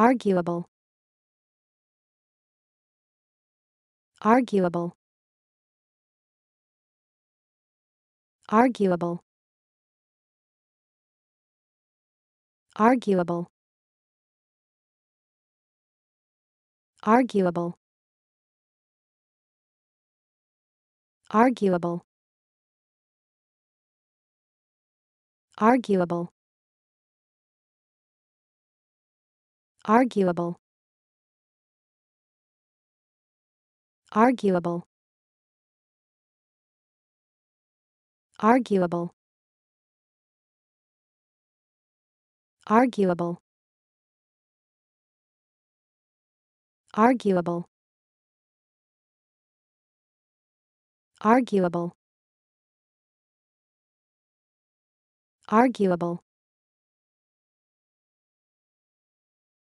arguable. Arguable. Arguable. Arguable. Arguable. Arguable. Arguable arguable. Arguable. Arguable. Arguable. Arguable. Arguable. Arguable